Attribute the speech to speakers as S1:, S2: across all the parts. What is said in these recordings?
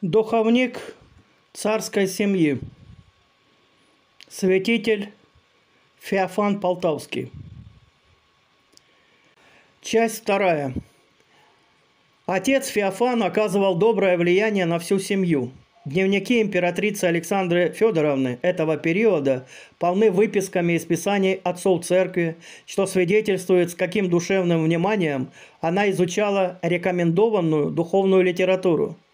S1: Духовник царской семьи. Святитель Феофан Полтавский. Часть вторая. Отец Феофан оказывал доброе влияние на всю семью. Дневники императрицы Александры Федоровны этого периода полны выписками из писаний отцов церкви, что свидетельствует, с каким душевным вниманием она изучала рекомендованную духовную литературу –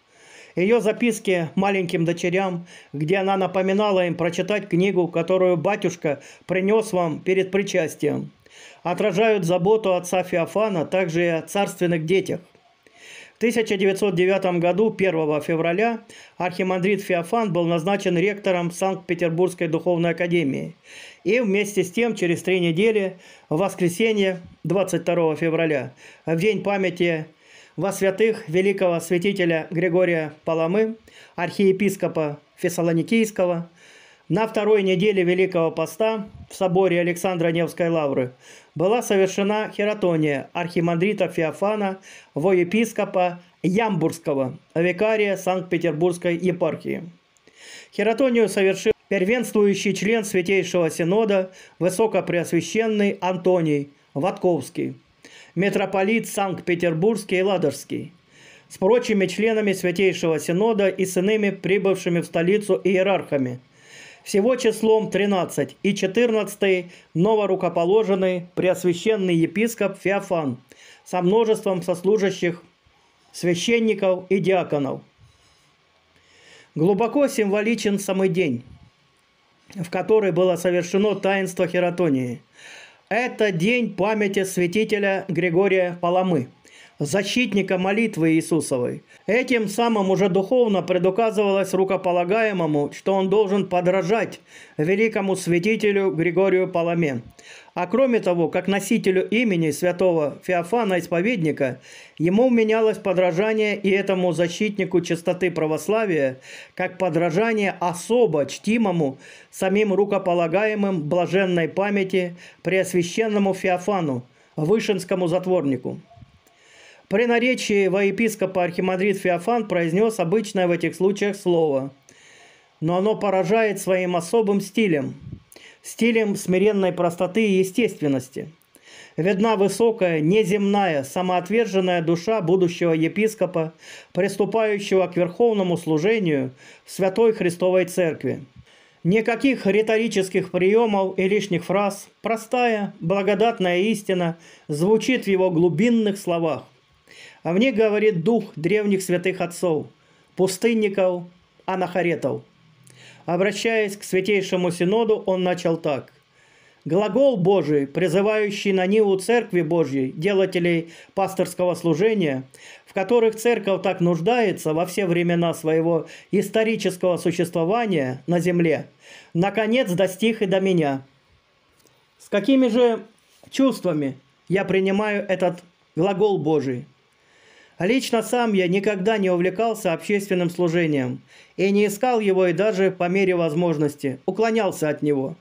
S1: ее записки маленьким дочерям, где она напоминала им прочитать книгу, которую батюшка принес вам перед причастием, отражают заботу отца Феофана также и о царственных детях. В 1909 году, 1 февраля, архимандрит Феофан был назначен ректором Санкт-Петербургской духовной академии. И вместе с тем, через три недели, в воскресенье, 22 февраля, в день памяти во святых великого святителя Григория Паламы, архиепископа Фессалоникийского, на второй неделе Великого Поста в соборе Александра Невской Лавры была совершена хератония архимандрита Феофана во епископа Ямбургского, викария Санкт-Петербургской епархии. Хератонию совершил первенствующий член Святейшего Синода, Высокопреосвященный Антоний Ватковский – митрополит Санкт-Петербургский и Ладожский, с прочими членами Святейшего Синода и с иными прибывшими в столицу иерархами. Всего числом 13 и 14 новорукоположенный преосвященный епископ Феофан со множеством сослужащих священников и диаконов. Глубоко символичен самый день, в который было совершено таинство Хератонии – это день памяти святителя Григория Паламы, защитника молитвы Иисусовой. Этим самым уже духовно предуказывалось рукополагаемому, что он должен подражать великому святителю Григорию Паламе. А кроме того, как носителю имени святого Феофана Исповедника, ему менялось подражание и этому защитнику чистоты православия, как подражание особо чтимому самим рукополагаемым блаженной памяти Преосвященному Феофану, Вышинскому затворнику. При наречии во епископа архимандрит Феофан произнес обычное в этих случаях слово, но оно поражает своим особым стилем, стилем смиренной простоты и естественности. Видна высокая, неземная, самоотверженная душа будущего епископа, приступающего к верховному служению в Святой Христовой Церкви. Никаких риторических приемов и лишних фраз, простая, благодатная истина звучит в его глубинных словах. А в них говорит дух древних святых отцов, пустынников, анахаретов. Обращаясь к Святейшему Синоду, он начал так. Глагол Божий, призывающий на Ниву Церкви Божьей, делателей пасторского служения, в которых Церковь так нуждается во все времена своего исторического существования на земле, наконец достиг и до меня. С какими же чувствами я принимаю этот глагол Божий – Лично сам я никогда не увлекался общественным служением и не искал его и даже по мере возможности уклонялся от него.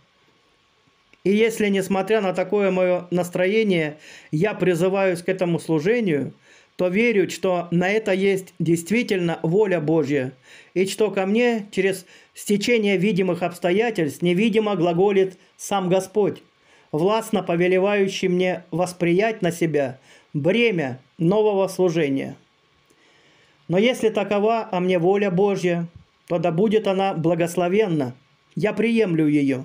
S1: И если, несмотря на такое мое настроение, я призываюсь к этому служению, то верю, что на это есть действительно воля Божья, и что ко мне через стечение видимых обстоятельств невидимо глаголит сам Господь, властно повелевающий мне восприять на себя бремя нового служения. Но если такова а мне воля Божья, то да будет она благословенна. Я приемлю ее.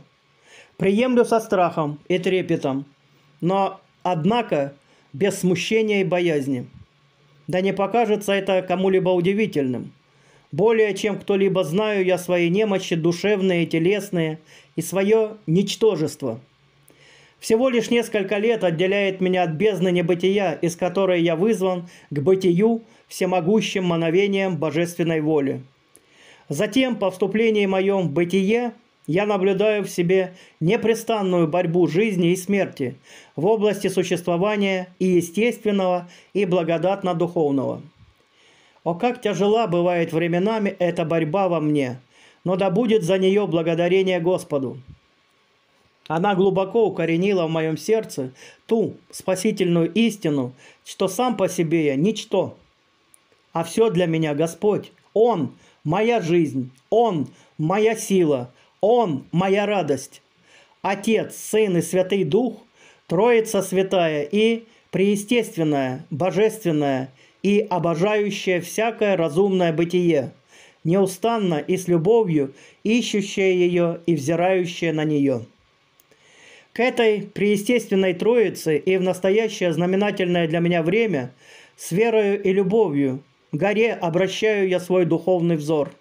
S1: Приемлю со страхом и трепетом, но, однако, без смущения и боязни. Да не покажется это кому-либо удивительным. Более чем кто-либо знаю я свои немощи душевные и телесные и свое ничтожество – всего лишь несколько лет отделяет меня от бездны небытия, из которой я вызван к бытию всемогущим мановением божественной воли. Затем, по вступлении моем в бытие, я наблюдаю в себе непрестанную борьбу жизни и смерти в области существования и естественного, и благодатно-духовного. О, как тяжела бывает временами эта борьба во мне, но да будет за нее благодарение Господу. Она глубоко укоренила в моем сердце ту спасительную истину, что сам по себе я ничто, а все для меня Господь, Он – моя жизнь, Он – моя сила, Он – моя радость. Отец, Сын и Святый Дух – Троица Святая и преестественная, божественная и обожающая всякое разумное бытие, неустанно и с любовью ищущая ее и взирающая на нее. К этой преестественной Троице и в настоящее знаменательное для меня время с верою и любовью горе обращаю я свой духовный взор.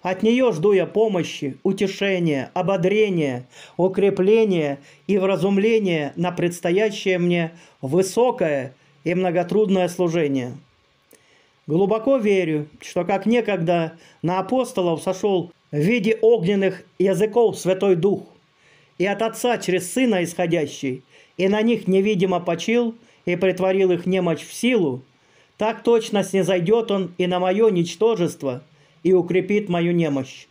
S1: От нее жду я помощи, утешения, ободрения, укрепления и вразумления на предстоящее мне высокое и многотрудное служение. Глубоко верю, что как некогда на апостолов сошел в виде огненных языков Святой Дух, и от Отца через Сына исходящий, и на них невидимо почил и притворил их немощь в силу, так точно снизойдет Он и на мое ничтожество, и укрепит мою немощь.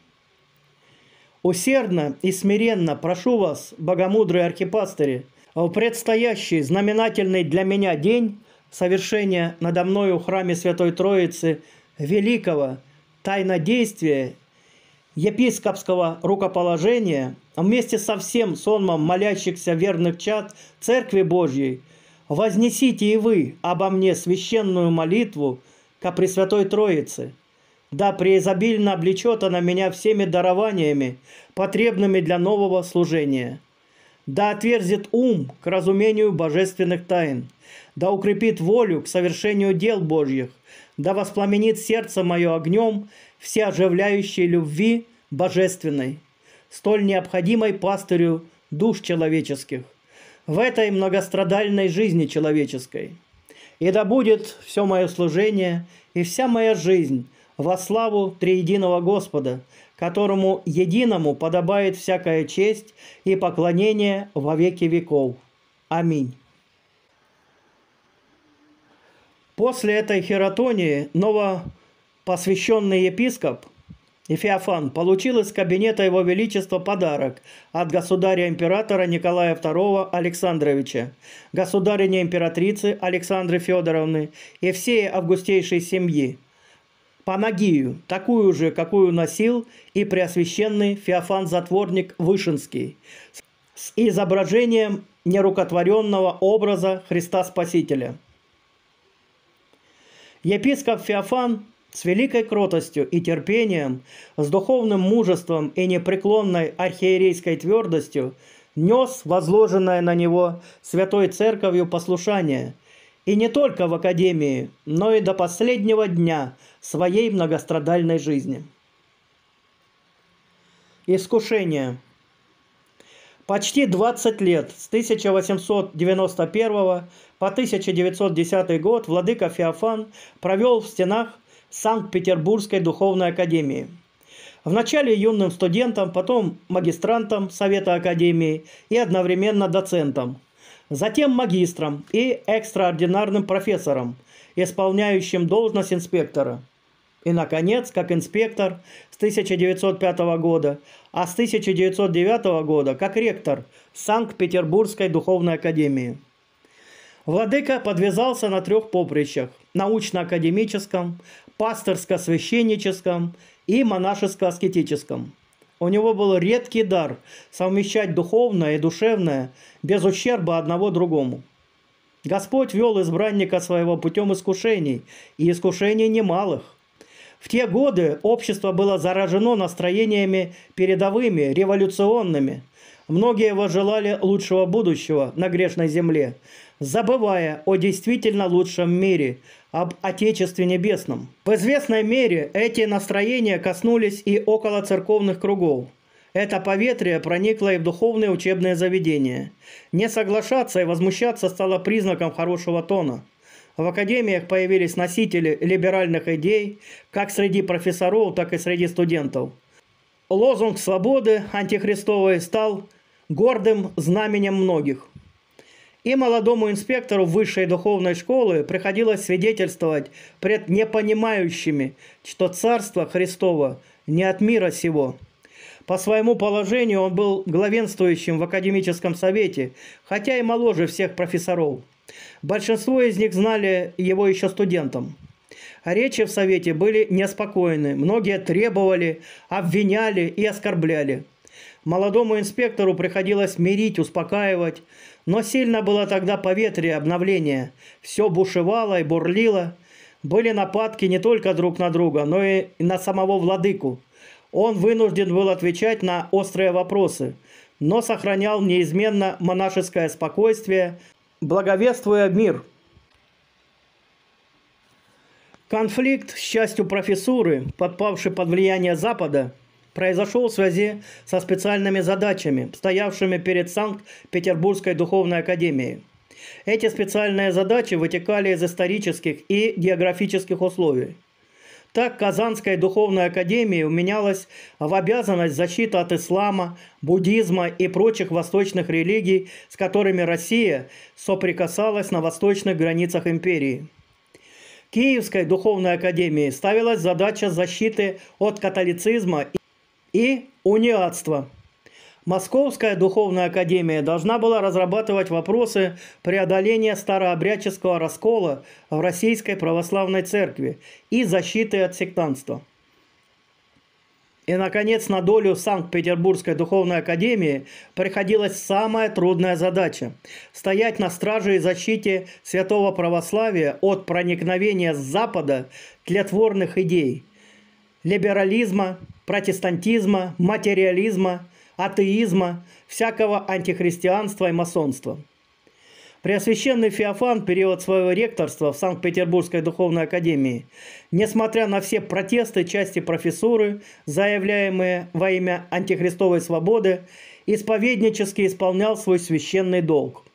S1: Усердно и смиренно прошу вас, богомудрые архипастыри, в предстоящий знаменательный для меня день совершения надо мною в храме Святой Троицы великого тайнодействия епископского рукоположения вместе со всем сонмом молящихся верных чад Церкви Божьей вознесите и вы обо мне священную молитву ко Пресвятой Троице. Да преизобильно облечет она меня всеми дарованиями, потребными для нового служения. Да отверзит ум к разумению божественных тайн. Да укрепит волю к совершению дел Божьих. Да воспламенит сердце мое огнем всеоживляющей любви божественной, столь необходимой пастырю душ человеческих в этой многострадальной жизни человеческой. И да будет все мое служение и вся моя жизнь во славу Триединого Господа, которому единому подобает всякая честь и поклонение во веки веков. Аминь. После этой хератонии новопосвященный епископ Ефеофан получил из кабинета Его Величества подарок от государя-императора Николая II Александровича, государыни-императрицы Александры Федоровны и всей августейшей семьи. Панагию, такую же, какую носил и преосвященный Феофан-затворник Вышинский, с изображением нерукотворенного образа Христа Спасителя – Епископ Феофан с великой кротостью и терпением, с духовным мужеством и непреклонной архиерейской твердостью нес возложенное на него Святой Церковью послушание, и не только в Академии, но и до последнего дня своей многострадальной жизни. Искушение. Почти 20 лет, с 1891 по 1910 год владыка Феофан провел в стенах Санкт-Петербургской духовной академии. Вначале юным студентом, потом магистрантом Совета Академии и одновременно доцентом. Затем магистром и экстраординарным профессором, исполняющим должность инспектора. И, наконец, как инспектор с 1905 года, а с 1909 года как ректор Санкт-Петербургской духовной академии. Владыка подвязался на трех поприщах – научно-академическом, пасторско-священническом и монашеско-аскетическом. У него был редкий дар совмещать духовное и душевное без ущерба одного другому. Господь вел избранника своего путем искушений, и искушений немалых. В те годы общество было заражено настроениями передовыми, революционными. Многие возжелали лучшего будущего на грешной земле – забывая о действительно лучшем мире, об Отечестве Небесном. В известной мере эти настроения коснулись и около церковных кругов. Это поветрие проникло и в духовные учебные заведения. Не соглашаться и возмущаться стало признаком хорошего тона. В академиях появились носители либеральных идей, как среди профессоров, так и среди студентов. Лозунг свободы антихристовой стал гордым знаменем многих – и молодому инспектору высшей духовной школы приходилось свидетельствовать пред непонимающими, что Царство Христово не от мира сего. По своему положению он был главенствующим в академическом совете, хотя и моложе всех профессоров. Большинство из них знали его еще студентом. Речи в Совете были неспокойны, многие требовали, обвиняли и оскорбляли. Молодому инспектору приходилось мирить, успокаивать, но сильно было тогда поветрие обновления. Все бушевало и бурлило. Были нападки не только друг на друга, но и на самого владыку. Он вынужден был отвечать на острые вопросы, но сохранял неизменно монашеское спокойствие, благовествуя мир – Конфликт с частью профессуры, подпавший под влияние Запада, произошел в связи со специальными задачами, стоявшими перед Санкт-Петербургской духовной академией. Эти специальные задачи вытекали из исторических и географических условий. Так Казанская духовная академия уменялась в обязанность защиты от ислама, буддизма и прочих восточных религий, с которыми Россия соприкасалась на восточных границах империи. Киевской духовной академии ставилась задача защиты от католицизма и униатства. Московская духовная академия должна была разрабатывать вопросы преодоления старообрядческого раскола в Российской православной церкви и защиты от сектантства. И, наконец, на долю Санкт-Петербургской духовной академии приходилась самая трудная задача – стоять на страже и защите святого православия от проникновения с Запада тлетворных идей – либерализма, протестантизма, материализма, атеизма, всякого антихристианства и масонства – Преосвященный Феофан период своего ректорства в Санкт-Петербургской духовной академии, несмотря на все протесты части профессуры, заявляемые во имя антихристовой свободы, исповеднически исполнял свой священный долг.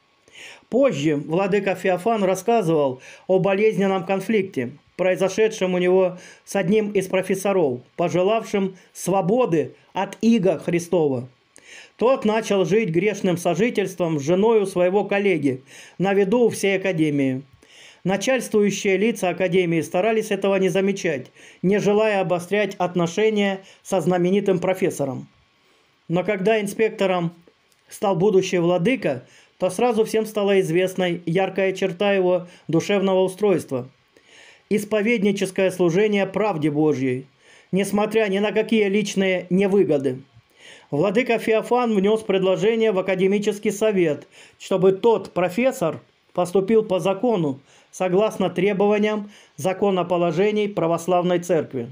S1: Позже владыка Феофан рассказывал о болезненном конфликте, произошедшем у него с одним из профессоров, пожелавшим свободы от иго Христова – тот начал жить грешным сожительством с женой у своего коллеги на виду у всей академии. Начальствующие лица Академии старались этого не замечать, не желая обострять отношения со знаменитым профессором. Но когда инспектором стал будущий владыка, то сразу всем стала известной яркая черта его душевного устройства – исповедническое служение правде Божьей, несмотря ни на какие личные невыгоды – Владыка Феофан внес предложение в академический совет, чтобы тот профессор поступил по закону, согласно требованиям законоположений православной церкви.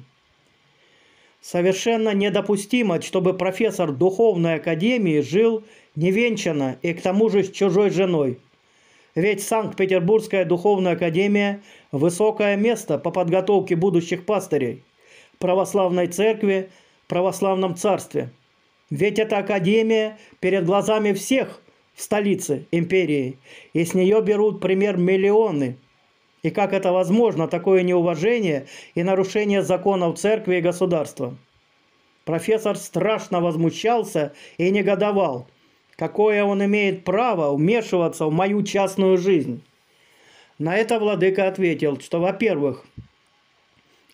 S1: Совершенно недопустимо, чтобы профессор духовной академии жил невенчанно и к тому же с чужой женой. Ведь Санкт-Петербургская духовная академия – высокое место по подготовке будущих пастырей, православной церкви, православном царстве – ведь эта академия перед глазами всех в столице империи, и с нее берут пример миллионы. И как это возможно, такое неуважение и нарушение законов церкви и государства? Профессор страшно возмущался и негодовал. Какое он имеет право вмешиваться в мою частную жизнь? На это владыка ответил, что, во-первых,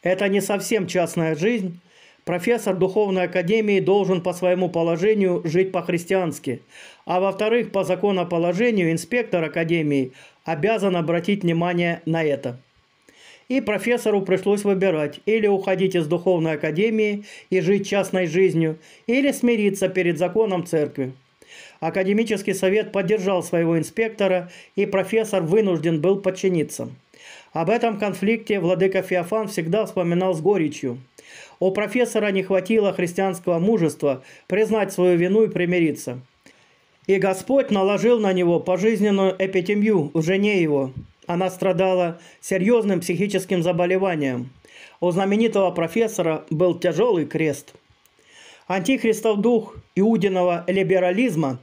S1: это не совсем частная жизнь, Профессор Духовной Академии должен по своему положению жить по-христиански, а во-вторых, по законоположению инспектор Академии обязан обратить внимание на это. И профессору пришлось выбирать или уходить из Духовной Академии и жить частной жизнью, или смириться перед законом церкви. Академический совет поддержал своего инспектора, и профессор вынужден был подчиниться. Об этом конфликте владыка Феофан всегда вспоминал с горечью – у профессора не хватило христианского мужества признать свою вину и примириться. И Господь наложил на него пожизненную эпитемию в жене его. Она страдала серьезным психическим заболеванием. У знаменитого профессора был тяжелый крест. Антихристов дух иудиного либерализма,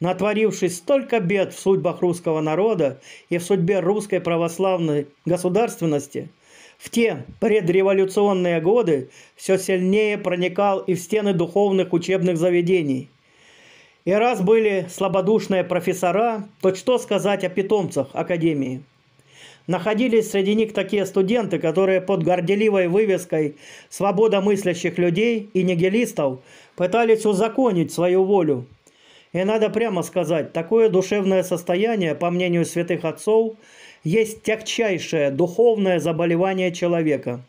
S1: натворивший столько бед в судьбах русского народа и в судьбе русской православной государственности – в те предреволюционные годы все сильнее проникал и в стены духовных учебных заведений. И раз были слабодушные профессора, то что сказать о питомцах Академии? Находились среди них такие студенты, которые под горделивой вывеской «Свобода мыслящих людей» и нигилистов пытались узаконить свою волю. И надо прямо сказать, такое душевное состояние, по мнению святых отцов, есть тягчайшее духовное заболевание человека.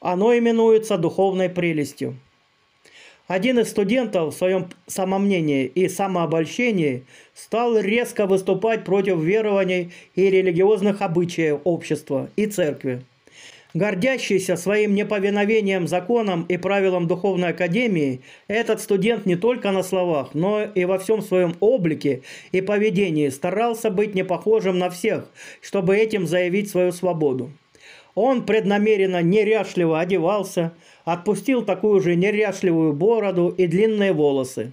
S1: Оно именуется духовной прелестью. Один из студентов в своем самомнении и самообольщении стал резко выступать против верований и религиозных обычаев общества и церкви. Гордящийся своим неповиновением законам и правилам Духовной Академии, этот студент не только на словах, но и во всем своем облике и поведении старался быть не похожим на всех, чтобы этим заявить свою свободу. Он преднамеренно неряшливо одевался, отпустил такую же неряшливую бороду и длинные волосы.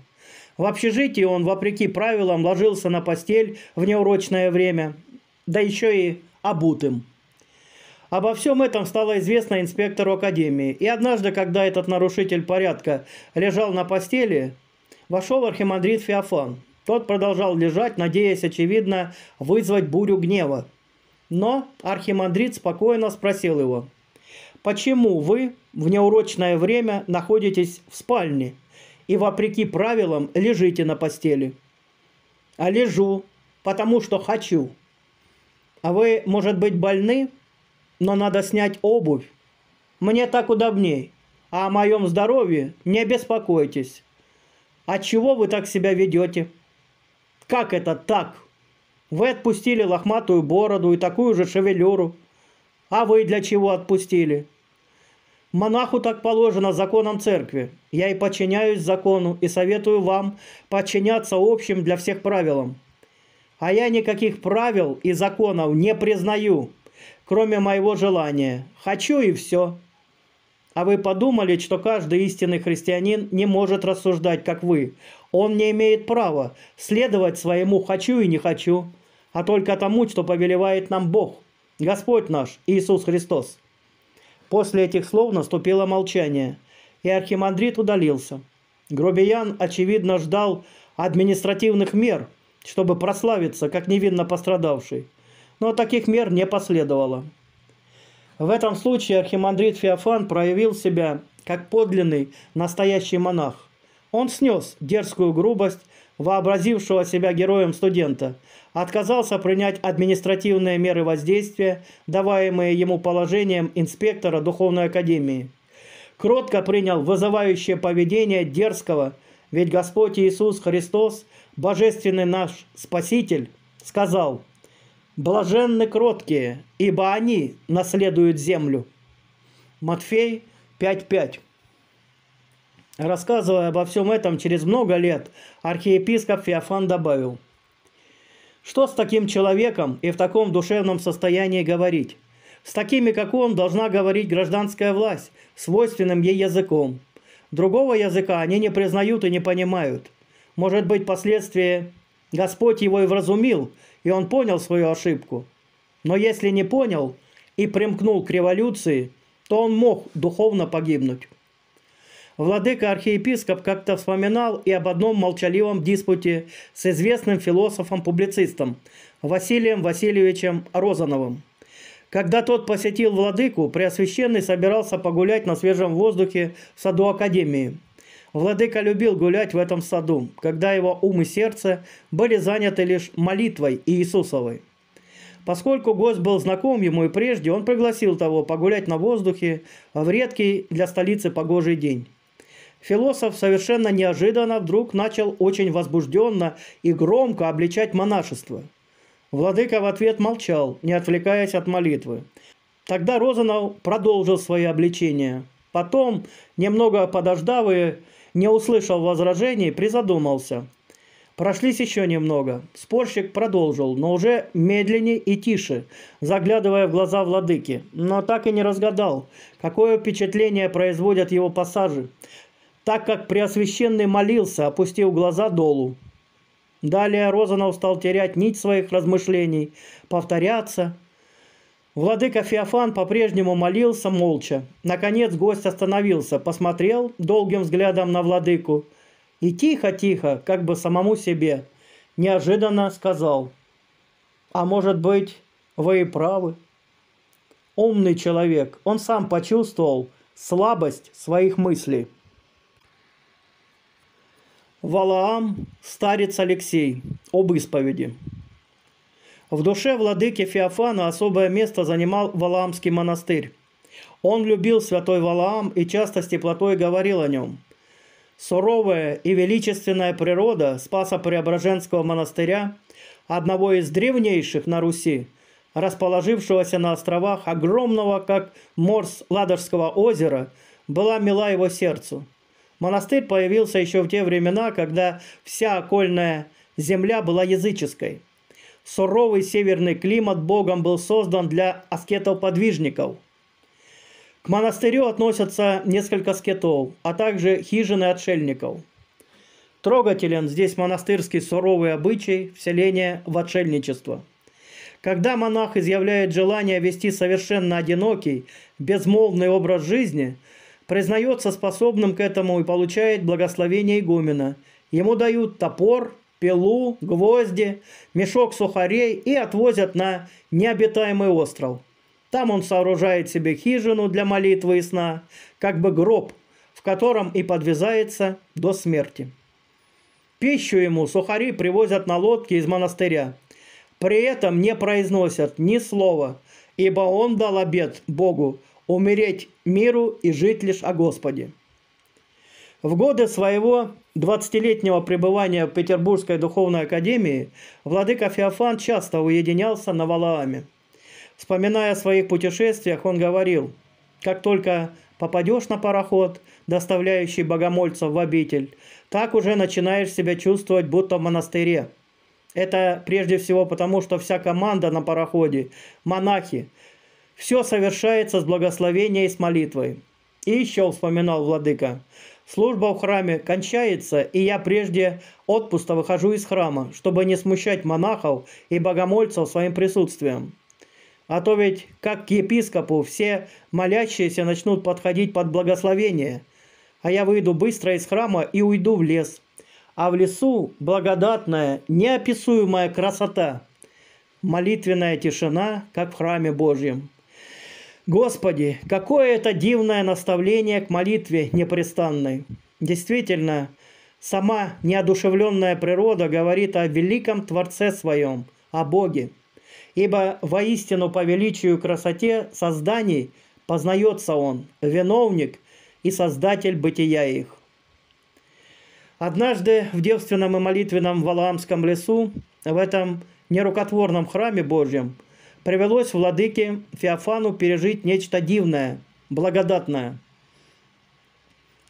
S1: В общежитии он, вопреки правилам, ложился на постель в неурочное время, да еще и обутым. Обо всем этом стало известно инспектору академии. И однажды, когда этот нарушитель порядка лежал на постели, вошел архимандрит Феофан. Тот продолжал лежать, надеясь, очевидно, вызвать бурю гнева. Но архимандрит спокойно спросил его, «Почему вы в неурочное время находитесь в спальне и, вопреки правилам, лежите на постели?» «А лежу, потому что хочу». «А вы, может быть, больны?» но надо снять обувь. Мне так удобней. А о моем здоровье не беспокойтесь. А чего вы так себя ведете? Как это так? Вы отпустили лохматую бороду и такую же шевелюру. А вы для чего отпустили? Монаху так положено законом церкви. Я и подчиняюсь закону, и советую вам подчиняться общим для всех правилам. А я никаких правил и законов не признаю кроме моего желания. Хочу и все. А вы подумали, что каждый истинный христианин не может рассуждать, как вы. Он не имеет права следовать своему «хочу» и «не хочу», а только тому, что повелевает нам Бог, Господь наш, Иисус Христос. После этих слов наступило молчание, и архимандрит удалился. Грубиян, очевидно, ждал административных мер, чтобы прославиться, как невинно пострадавший но таких мер не последовало. В этом случае архимандрит Феофан проявил себя как подлинный настоящий монах. Он снес дерзкую грубость вообразившего себя героем студента, отказался принять административные меры воздействия, даваемые ему положением инспектора Духовной Академии. Кротко принял вызывающее поведение дерзкого, ведь Господь Иисус Христос, Божественный наш Спаситель, сказал – Блаженны кроткие, ибо они наследуют землю. Матфей 5.5 Рассказывая обо всем этом через много лет, архиепископ Феофан добавил, что с таким человеком и в таком душевном состоянии говорить? С такими, как он, должна говорить гражданская власть, свойственным ей языком. Другого языка они не признают и не понимают. Может быть, последствия Господь его и вразумил, и он понял свою ошибку. Но если не понял и примкнул к революции, то он мог духовно погибнуть. Владыка-архиепископ как-то вспоминал и об одном молчаливом диспуте с известным философом-публицистом Василием Васильевичем Розановым. Когда тот посетил владыку, Преосвященный собирался погулять на свежем воздухе в саду Академии – Владыка любил гулять в этом саду, когда его ум и сердце были заняты лишь молитвой Иисусовой. Поскольку гость был знаком ему и прежде, он пригласил того погулять на воздухе в редкий для столицы погожий день. Философ совершенно неожиданно вдруг начал очень возбужденно и громко обличать монашество. Владыка в ответ молчал, не отвлекаясь от молитвы. Тогда Розанов продолжил свои обличения. Потом, немного подождав и не услышал возражений, призадумался. Прошлись еще немного. Спорщик продолжил, но уже медленнее и тише, заглядывая в глаза владыки, но так и не разгадал, какое впечатление производят его пассажи, так как Преосвященный молился, опустив глаза долу. Далее Розанов стал терять нить своих размышлений, повторяться – Владыка Феофан по-прежнему молился молча. Наконец гость остановился, посмотрел долгим взглядом на владыку и тихо-тихо, как бы самому себе, неожиданно сказал, «А может быть, вы и правы?» Умный человек, он сам почувствовал слабость своих мыслей. Валаам, старец Алексей, об исповеди. В душе владыки Феофана особое место занимал Валаамский монастырь. Он любил святой Валаам и часто с теплотой говорил о нем. Суровая и величественная природа Спаса Преображенского монастыря, одного из древнейших на Руси, расположившегося на островах огромного, как морс Ладожского озера, была мила его сердцу. Монастырь появился еще в те времена, когда вся окольная земля была языческой – суровый северный климат Богом был создан для аскетов-подвижников. К монастырю относятся несколько скетов, а также хижины отшельников. Трогателен здесь монастырский суровый обычай вселения в отшельничество. Когда монах изъявляет желание вести совершенно одинокий, безмолвный образ жизни, признается способным к этому и получает благословение игумена. Ему дают топор, пилу, гвозди, мешок сухарей и отвозят на необитаемый остров. Там он сооружает себе хижину для молитвы и сна, как бы гроб, в котором и подвязается до смерти. Пищу ему сухари привозят на лодке из монастыря. При этом не произносят ни слова, ибо он дал обет Богу умереть миру и жить лишь о Господе. В годы своего 20-летнего пребывания в Петербургской духовной академии владыка Феофан часто уединялся на Валааме. Вспоминая о своих путешествиях, он говорил, «Как только попадешь на пароход, доставляющий богомольцев в обитель, так уже начинаешь себя чувствовать, будто в монастыре. Это прежде всего потому, что вся команда на пароходе, монахи, все совершается с благословения и с молитвой. И еще вспоминал владыка – Служба в храме кончается, и я прежде отпуска выхожу из храма, чтобы не смущать монахов и богомольцев своим присутствием. А то ведь, как к епископу, все молящиеся начнут подходить под благословение, а я выйду быстро из храма и уйду в лес. А в лесу благодатная, неописуемая красота, молитвенная тишина, как в храме Божьем. Господи, какое это дивное наставление к молитве непрестанной. Действительно, сама неодушевленная природа говорит о великом Творце своем, о Боге. Ибо воистину по величию и красоте созданий познается Он, виновник и создатель бытия их. Однажды в девственном и молитвенном Валаамском лесу, в этом нерукотворном храме Божьем – привелось владыке Феофану пережить нечто дивное, благодатное.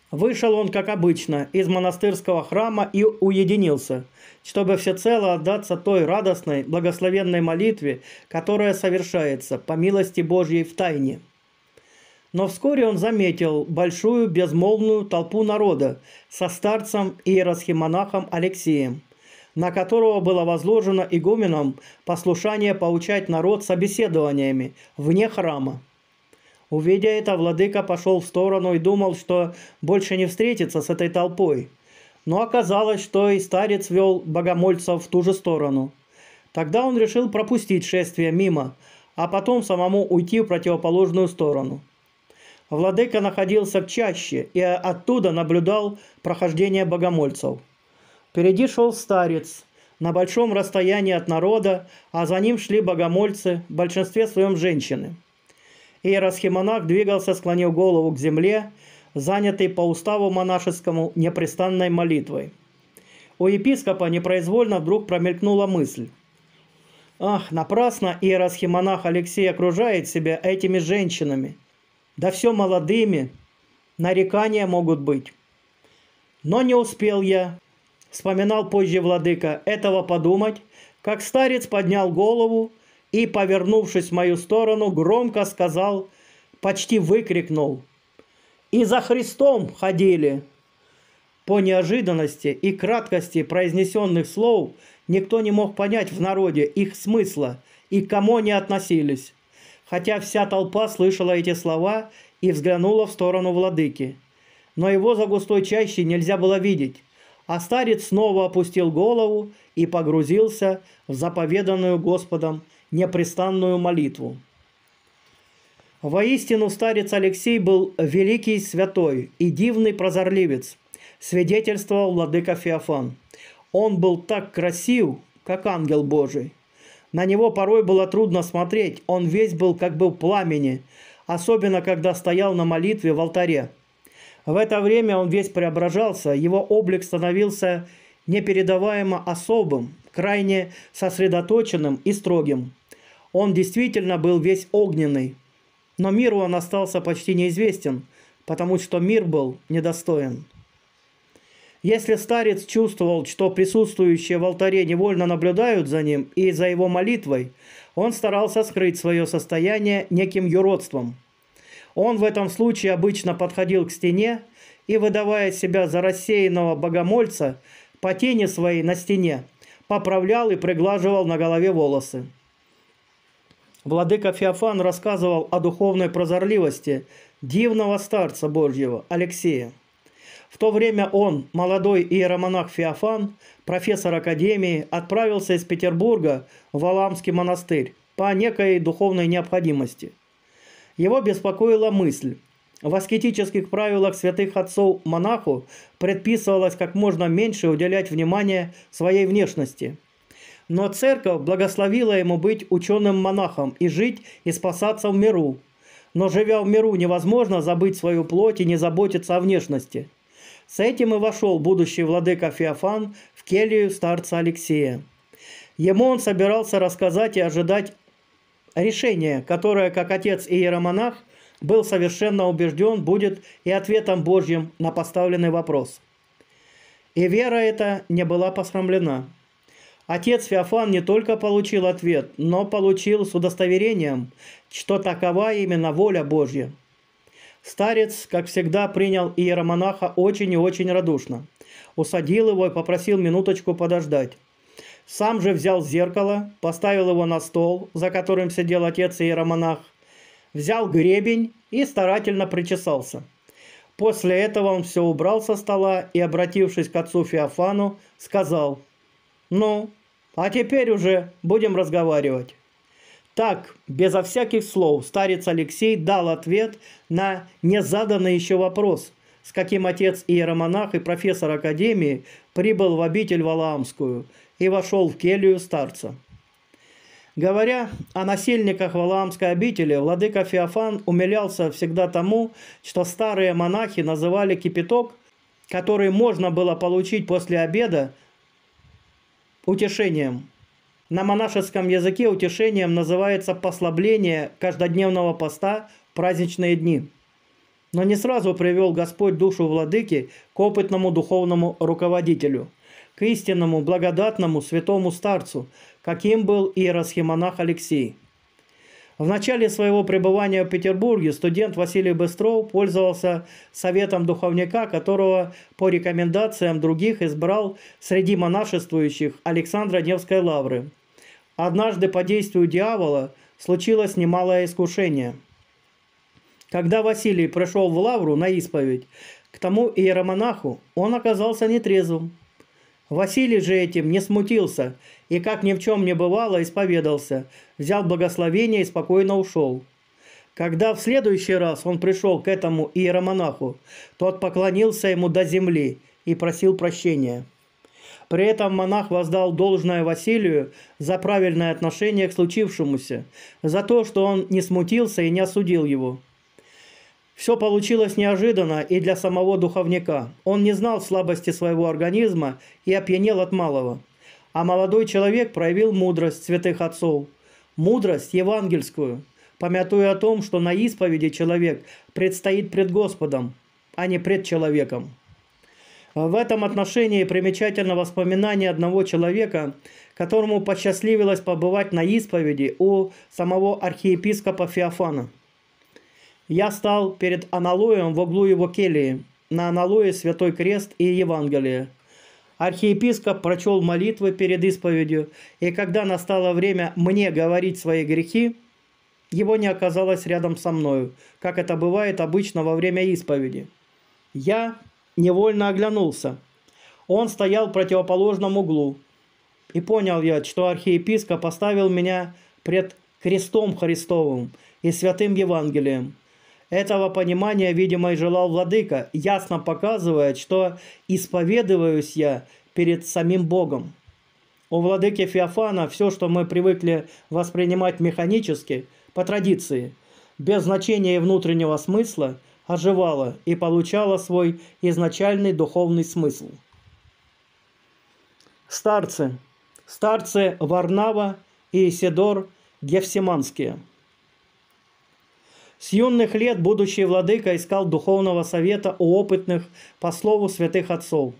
S1: Вышел он, как обычно, из монастырского храма и уединился, чтобы всецело отдаться той радостной, благословенной молитве, которая совершается по милости Божьей в тайне. Но вскоре он заметил большую безмолвную толпу народа со старцем и иеросхимонахом Алексеем – на которого было возложено игуменом послушание поучать народ собеседованиями вне храма. Увидя это, владыка пошел в сторону и думал, что больше не встретится с этой толпой. Но оказалось, что и старец вел богомольцев в ту же сторону. Тогда он решил пропустить шествие мимо, а потом самому уйти в противоположную сторону. Владыка находился в чаще и оттуда наблюдал прохождение богомольцев – Впереди шел старец, на большом расстоянии от народа, а за ним шли богомольцы, в большинстве своем женщины. Иеросхимонах двигался, склонив голову к земле, занятый по уставу монашескому непрестанной молитвой. У епископа непроизвольно вдруг промелькнула мысль. Ах, напрасно иеросхимонах Алексей окружает себя этими женщинами. Да все молодыми. Нарекания могут быть. Но не успел я, вспоминал позже владыка, этого подумать, как старец поднял голову и, повернувшись в мою сторону, громко сказал, почти выкрикнул «И за Христом ходили!» По неожиданности и краткости произнесенных слов никто не мог понять в народе их смысла и к кому они относились, хотя вся толпа слышала эти слова и взглянула в сторону владыки. Но его за густой чащей нельзя было видеть, а старец снова опустил голову и погрузился в заповеданную Господом непрестанную молитву. Воистину старец Алексей был великий святой и дивный прозорливец, свидетельствовал владыка Феофан. Он был так красив, как ангел Божий. На него порой было трудно смотреть, он весь был как бы в пламени, особенно когда стоял на молитве в алтаре. В это время он весь преображался, его облик становился непередаваемо особым, крайне сосредоточенным и строгим. Он действительно был весь огненный, но миру он остался почти неизвестен, потому что мир был недостоин. Если старец чувствовал, что присутствующие в алтаре невольно наблюдают за ним и за его молитвой, он старался скрыть свое состояние неким юродством. Он в этом случае обычно подходил к стене и, выдавая себя за рассеянного богомольца, по тени своей на стене, поправлял и приглаживал на голове волосы. Владыка Феофан рассказывал о духовной прозорливости дивного старца Божьего Алексея. В то время он, молодой иеромонах Феофан, профессор академии, отправился из Петербурга в Аламский монастырь по некой духовной необходимости. Его беспокоила мысль. В аскетических правилах святых отцов монаху предписывалось как можно меньше уделять внимание своей внешности. Но церковь благословила ему быть ученым монахом и жить и спасаться в миру. Но живя в миру невозможно забыть свою плоть и не заботиться о внешности – с этим и вошел будущий владыка Феофан в келью старца Алексея. Ему он собирался рассказать и ожидать решения, которое, как отец и иеромонах, был совершенно убежден, будет и ответом Божьим на поставленный вопрос. И вера эта не была посрамлена. Отец Феофан не только получил ответ, но получил с удостоверением, что такова именно воля Божья – Старец, как всегда, принял иеромонаха очень и очень радушно. Усадил его и попросил минуточку подождать. Сам же взял зеркало, поставил его на стол, за которым сидел отец иеромонах, взял гребень и старательно причесался. После этого он все убрал со стола и, обратившись к отцу Феофану, сказал, «Ну, а теперь уже будем разговаривать». Так, безо всяких слов, старец Алексей дал ответ на незаданный еще вопрос, с каким отец иеромонах и профессор академии прибыл в обитель Валаамскую и вошел в келью старца. Говоря о насильниках Валаамской обители, владыка Феофан умилялся всегда тому, что старые монахи называли кипяток, который можно было получить после обеда, утешением – на монашеском языке утешением называется послабление каждодневного поста в праздничные дни. Но не сразу привел Господь душу владыки к опытному духовному руководителю, к истинному благодатному святому старцу, каким был иеросхимонах Алексей. В начале своего пребывания в Петербурге студент Василий Быстров пользовался советом духовника, которого по рекомендациям других избрал среди монашествующих Александра Невской лавры – Однажды по действию дьявола случилось немалое искушение. Когда Василий пришел в лавру на исповедь к тому иеромонаху, он оказался нетрезвым. Василий же этим не смутился и, как ни в чем не бывало, исповедался, взял благословение и спокойно ушел. Когда в следующий раз он пришел к этому иеромонаху, тот поклонился ему до земли и просил прощения. При этом монах воздал должное Василию за правильное отношение к случившемуся, за то, что он не смутился и не осудил его. Все получилось неожиданно и для самого духовника. Он не знал слабости своего организма и опьянел от малого. А молодой человек проявил мудрость святых отцов. Мудрость евангельскую, помятуя о том, что на исповеди человек предстоит пред Господом, а не пред человеком. В этом отношении примечательно воспоминание одного человека, которому посчастливилось побывать на исповеди у самого архиепископа Феофана. Я стал перед аналоем в углу его келии, на аналое Святой Крест и Евангелие. Архиепископ прочел молитвы перед исповедью, и когда настало время мне говорить свои грехи, его не оказалось рядом со мною, как это бывает обычно во время исповеди. Я невольно оглянулся. Он стоял в противоположном углу. И понял я, что архиепископ поставил меня пред крестом Христовым и святым Евангелием. Этого понимания, видимо, и желал владыка, ясно показывает, что исповедуюсь я перед самим Богом. У владыки Феофана все, что мы привыкли воспринимать механически, по традиции, без значения и внутреннего смысла, оживало и получало свой изначальный духовный смысл. Старцы. Старцы Варнава и Исидор Гефсиманские – с юных лет будущий владыка искал духовного совета у опытных по слову святых отцов.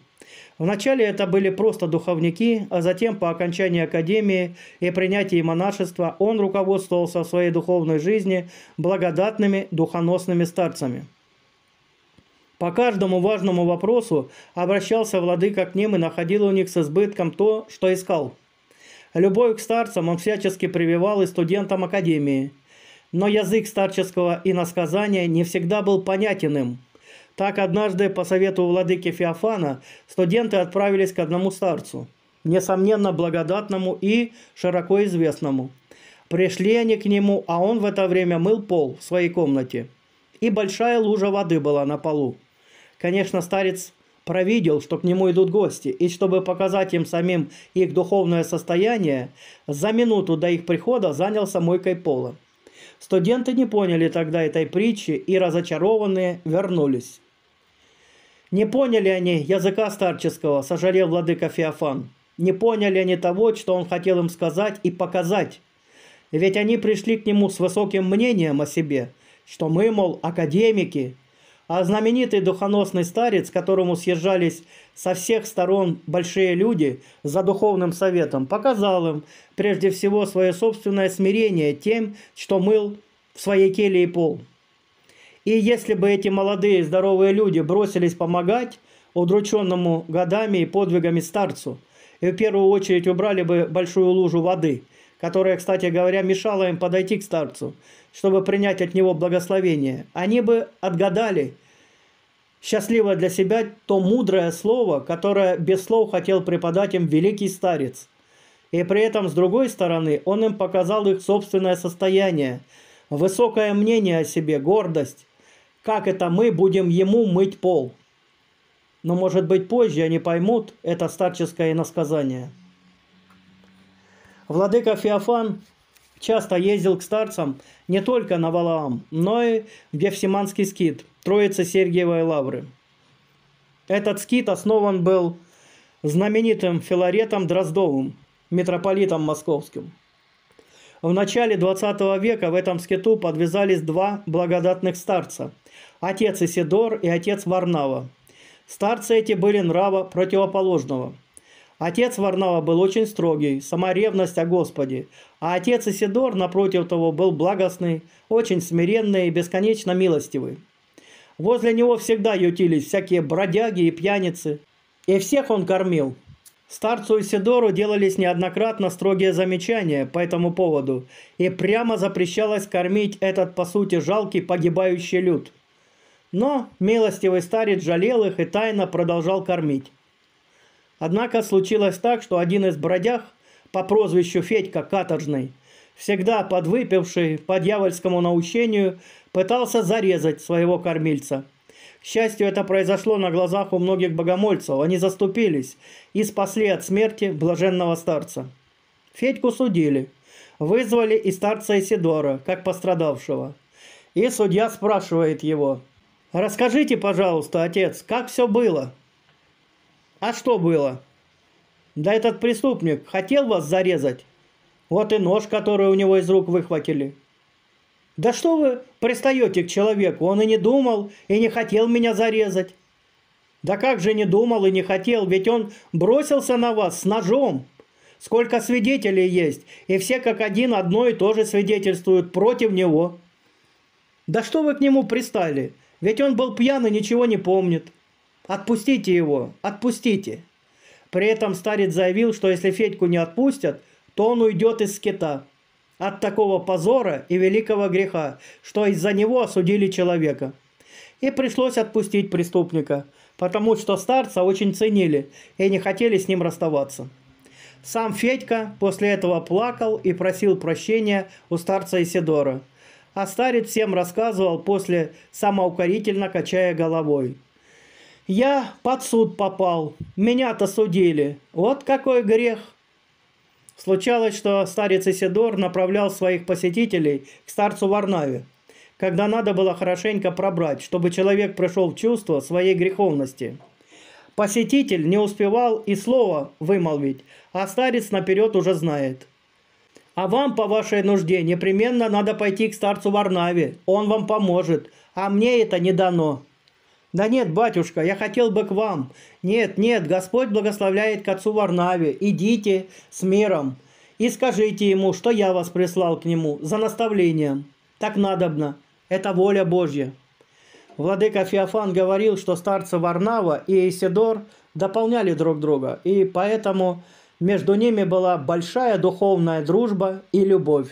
S1: Вначале это были просто духовники, а затем по окончании академии и принятии монашества он руководствовался в своей духовной жизни благодатными духоносными старцами. По каждому важному вопросу обращался владыка к ним и находил у них с избытком то, что искал. Любовь к старцам он всячески прививал и студентам академии – но язык старческого иносказания не всегда был понятен им. Так однажды по совету владыки Феофана студенты отправились к одному старцу, несомненно благодатному и широко известному. Пришли они к нему, а он в это время мыл пол в своей комнате. И большая лужа воды была на полу. Конечно, старец провидел, что к нему идут гости, и чтобы показать им самим их духовное состояние, за минуту до их прихода занялся мойкой пола. Студенты не поняли тогда этой притчи и разочарованные вернулись. Не поняли они языка старческого, сожалел владыка Феофан. Не поняли они того, что он хотел им сказать и показать. Ведь они пришли к нему с высоким мнением о себе, что мы, мол, академики, а знаменитый духоносный старец, к которому съезжались со всех сторон большие люди за духовным советом, показал им прежде всего свое собственное смирение тем, что мыл в своей келье пол. И если бы эти молодые здоровые люди бросились помогать удрученному годами и подвигами старцу, и в первую очередь убрали бы большую лужу воды, которая, кстати говоря, мешала им подойти к старцу, чтобы принять от него благословение, они бы отгадали счастливо для себя то мудрое слово, которое без слов хотел преподать им великий старец. И при этом, с другой стороны, он им показал их собственное состояние, высокое мнение о себе, гордость, как это мы будем ему мыть пол. Но, может быть, позже они поймут это старческое иносказание. Владыка Феофан часто ездил к старцам не только на Валаам, но и в Гефсиманский скит, Троицы Сергиевой Лавры. Этот скит основан был знаменитым Филаретом Дроздовым, митрополитом московским. В начале 20 века в этом скиту подвязались два благодатных старца – отец Исидор и отец Варнава. Старцы эти были нрава противоположного – Отец Варнава был очень строгий, сама ревность о Господе, а отец Исидор, напротив того, был благостный, очень смиренный и бесконечно милостивый. Возле него всегда ютились всякие бродяги и пьяницы, и всех он кормил. Старцу Исидору делались неоднократно строгие замечания по этому поводу, и прямо запрещалось кормить этот, по сути, жалкий погибающий люд. Но милостивый старец жалел их и тайно продолжал кормить. Однако случилось так, что один из бродяг по прозвищу Федька Каторжный, всегда подвыпивший по дьявольскому научению, пытался зарезать своего кормильца. К счастью, это произошло на глазах у многих богомольцев. Они заступились и спасли от смерти блаженного старца. Федьку судили. Вызвали и старца Исидора, как пострадавшего. И судья спрашивает его, «Расскажите, пожалуйста, отец, как все было?» А что было? Да этот преступник хотел вас зарезать. Вот и нож, который у него из рук выхватили. Да что вы пристаете к человеку? Он и не думал, и не хотел меня зарезать. Да как же не думал и не хотел, ведь он бросился на вас с ножом. Сколько свидетелей есть, и все как один одно и то же свидетельствуют против него. Да что вы к нему пристали? Ведь он был пьян и ничего не помнит. Отпустите его, отпустите. При этом старец заявил, что если Федьку не отпустят, то он уйдет из скита. От такого позора и великого греха, что из-за него осудили человека. И пришлось отпустить преступника, потому что старца очень ценили и не хотели с ним расставаться. Сам Федька после этого плакал и просил прощения у старца Исидора. А старец всем рассказывал после самоукорительно качая головой. Я под суд попал. Меня-то судили. Вот какой грех. Случалось, что старец Исидор направлял своих посетителей к старцу Варнаве, когда надо было хорошенько пробрать, чтобы человек пришел в чувство своей греховности. Посетитель не успевал и слова вымолвить, а старец наперед уже знает. А вам по вашей нужде непременно надо пойти к старцу Варнаве, он вам поможет, а мне это не дано. Да нет, батюшка, я хотел бы к вам. Нет, нет, Господь благословляет к отцу Варнаве. Идите с миром и скажите ему, что я вас прислал к нему за наставлением. Так надобно. Это воля Божья. Владыка Феофан говорил, что старцы Варнава и Исидор дополняли друг друга, и поэтому между ними была большая духовная дружба и любовь.